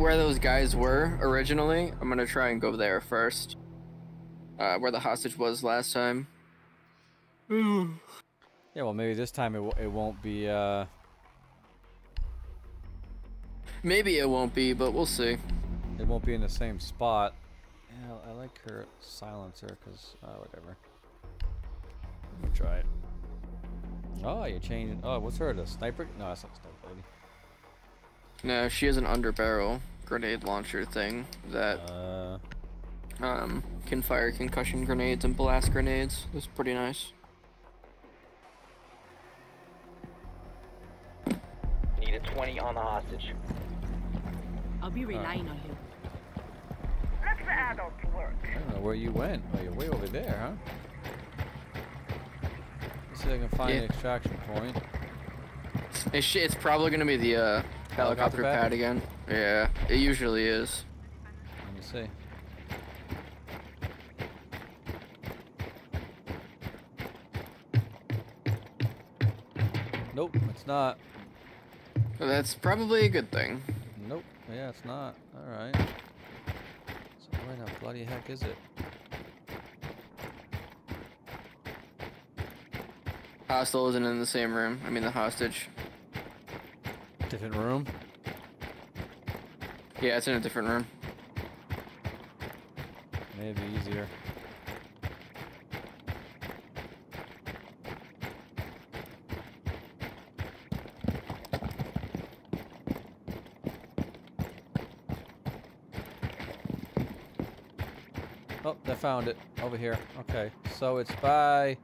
where those guys were originally. I'm gonna try and go there first. Uh, where the hostage was last time. Yeah, well, maybe this time it, it won't be, uh... Maybe it won't be, but we'll see. It won't be in the same spot. Yeah, I like her silencer, because, uh, whatever. Let me try it. Oh, you're changing... Oh, what's her, the sniper? No, that's not a sniper lady. No, she has an underbarrel grenade launcher thing that Uh... um, can fire concussion grenades and blast grenades. It's pretty nice. Need a 20 on the hostage. I'll be relying on you. Let the adults work. I don't know where you went. Oh, you're way over there, huh? Let's see if I can find Yeah. the extraction point. It's, it's probably gonna be the uh, helicopter pad? pad again. Yeah, it usually is. Let me see. Nope, it's not. That's probably a good thing. Nope, yeah, it's not. Alright. So where the bloody heck is it? Hostile isn't in the same room. I mean, the hostage. Different room? Yeah, it's in a different room. Maybe easier. Oh, I found it. Over here. Okay. So it's by...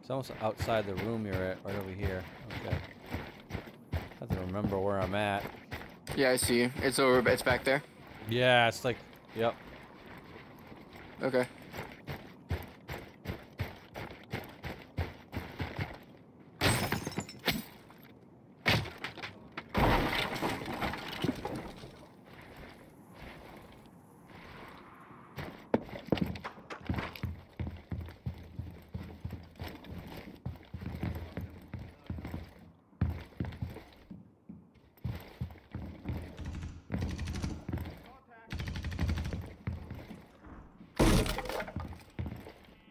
It's almost outside the room you're at, right over here. Okay. I have to remember where I'm at. Yeah, I see you. It's over. It's back there. Yeah, it's like... Yep. Okay.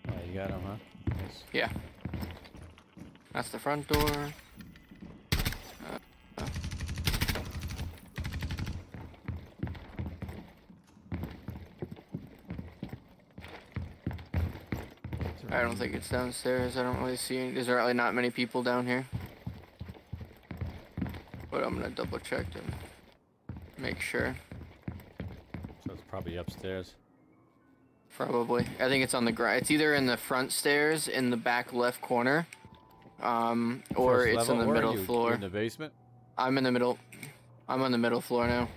Oh, you got him, huh? Nice. Yeah. That's the front door. Uh, uh. I don't think it's downstairs. I don't really see any. There's really not many people down here. But I'm gonna double check to make sure. So it's probably upstairs. Probably. I think it's on the ground. It's either in the front stairs, in the back left corner, um, or First it's level? in the middle floor. In the basement? I'm in the middle. I'm on the middle floor now.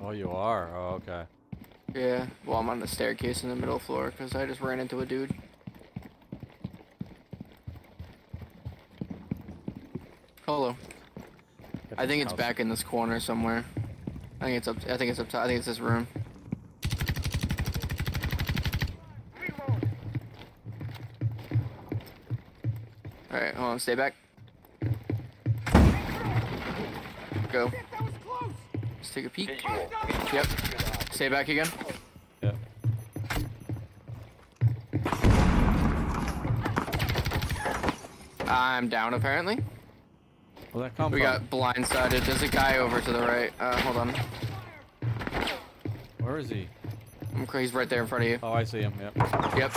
Oh, you are? Oh, okay. Yeah. Well, I'm on the staircase in the middle floor because I just ran into a dude. Hello. I think it's back in this corner somewhere. I think it's up. I think it's up top. I think it's this room. All right. Hold on. Stay back. Go. That was close. Let's take a peek. Yep. Stay back again. Yep. I'm down apparently. Where'd that come We got blindsided. There's a guy over to the right. Uh, hold on. Where is he? I'm cra- He's right there in front of you. Oh, I see him. Yep. Yep.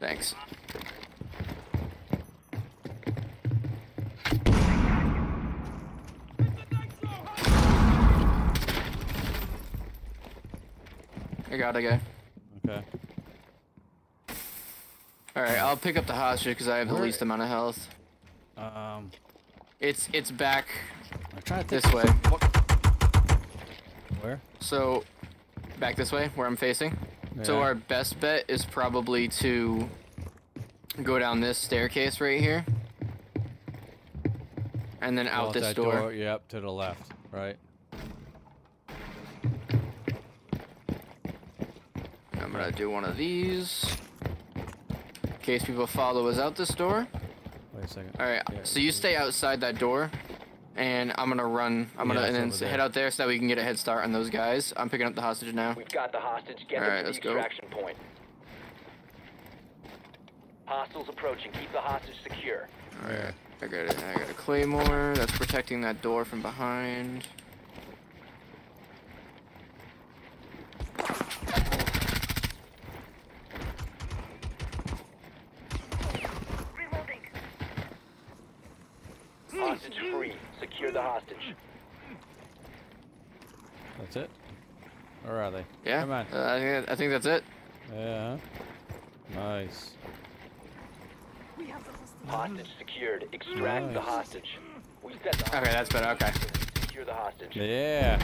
I got you. Thanks. I got a guy. Okay. Alright, I'll pick up the hostage because I have the least amount of health. Um, It's it's back I'm trying to this way. Where? So, back this way, where I'm facing. So our best bet is probably to go down this staircase right here. And then out Well, this that door. Yep, to the left. Right. I'm gonna do one of these. In case people follow us out this door. Wait, Wait a second. All right. Yeah, So you stay outside that door, and I'm gonna run. I'm Yeah, gonna and then over s- there. head out there so that we can get a head start on those guys. I'm picking up the hostage now. We've got the hostage. Get All them right, to let's the go. extraction point. Hostiles approaching. Keep the hostage secure. All right. I got it. I got a claymore that's protecting that door from behind. Reloading. Hostage free. Secure the hostage. That's it. Where are they? Yeah. Come on. Uh, I, think, I think that's it. Yeah. Nice. Hostage secured. Extract the hostage. We set the hostage. Okay, that's better. Okay. Secure the hostage. Yeah.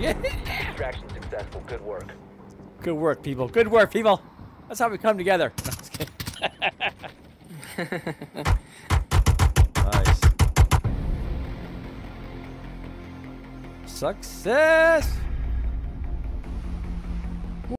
Yeah. Extraction successful. Good work. Good work, people. Good work, people. That's how we come together. No, just kidding. nice. Success.